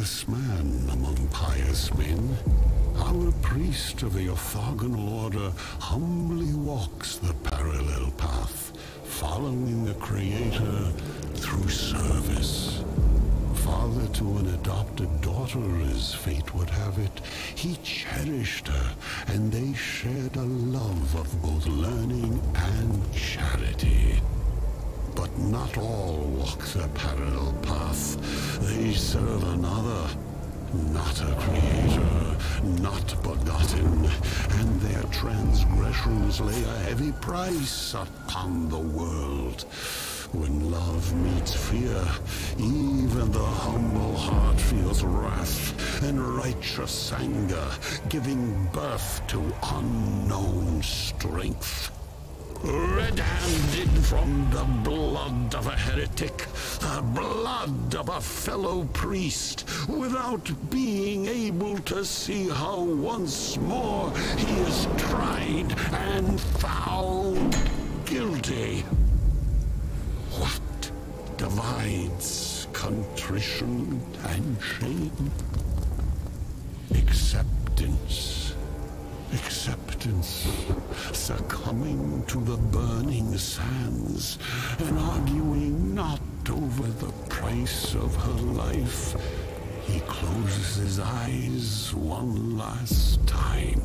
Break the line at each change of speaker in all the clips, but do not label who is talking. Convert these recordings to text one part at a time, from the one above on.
pious man among pious men. Our priest of the orthogonal order humbly walks the parallel path, following the Creator through service. Father to an adopted daughter, as fate would have it, he cherished her, and they shared a love of both learning and charity. But not all walk the parallel path. They serve another, not a creator, not begotten, and their transgressions lay a heavy price upon the world. When love meets fear, even the humble heart feels wrath and righteous anger, giving birth to unknown strength. Red-handed from the blood of a heretic, the blood of a fellow priest, without being able to see how once more he is tried and found guilty. What divides contrition and shame? Acceptance. Acceptance. Succumbing to the burning sands and arguing not over the price of her life. He closes his eyes one last time.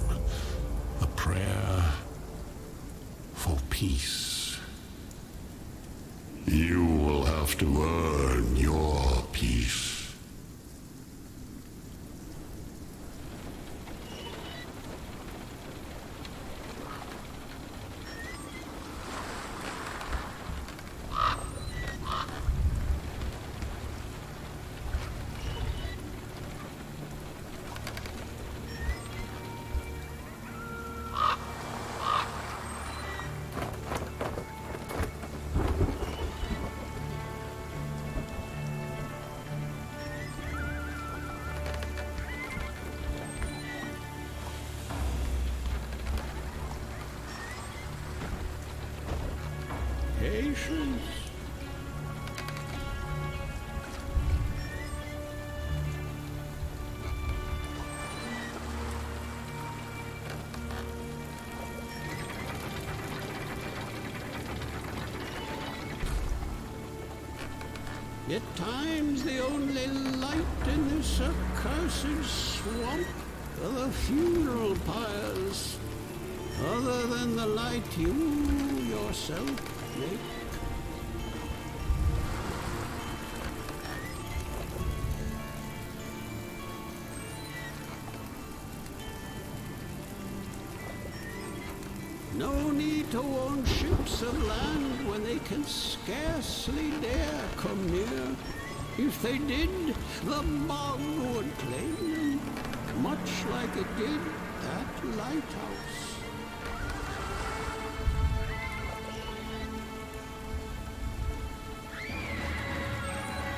A prayer for peace. You will have to earn your peace. At times the only light in this accursed swamp are the funeral pyres, other than the light you yourself make. Of land when they can scarcely dare come near. If they did, the mob would claim them, much like it did that lighthouse.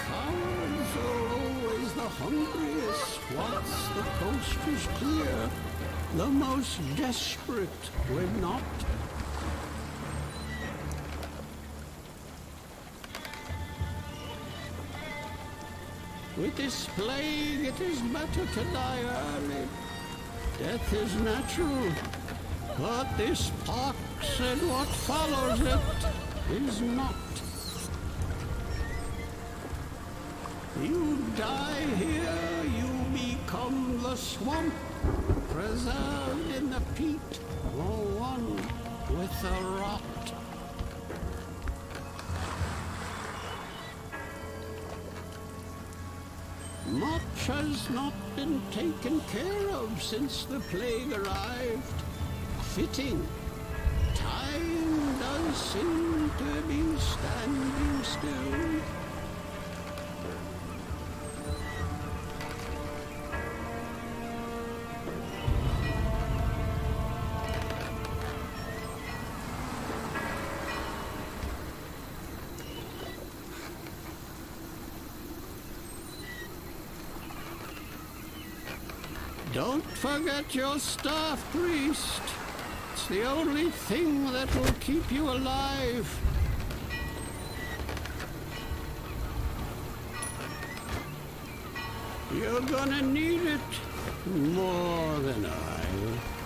Cowards are always the hungriest once the coast is clear. The most desperate when not. With this plague, it is better to die early. Death is natural, but this pox and what follows it is not. You die here, you become the swamp, preserved in the peat, or one with the rot. Much has not been taken care of since the plague arrived. Fitting. Time does seem to be standing still. Don't forget your staff, priest. It's the only thing that will keep you alive.
You're gonna need it more than I.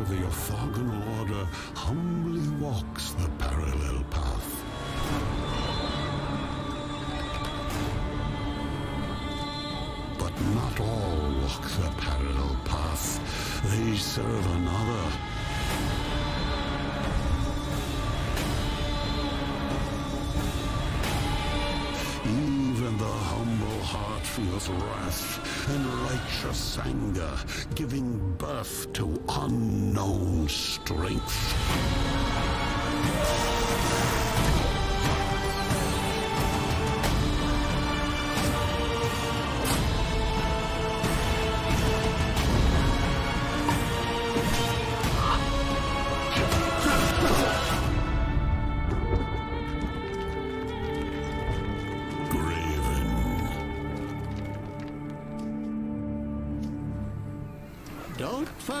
of the orthogonal order humbly walks the parallel path. But not all walk the parallel path. They serve another. Even the humble heart feels wrath and righteous anger, giving birth to unknown strength.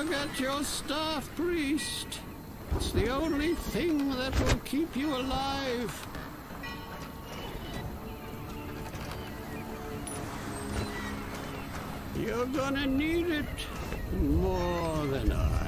Forget your staff, priest. It's the only thing that will keep you alive. You're gonna need it more than I.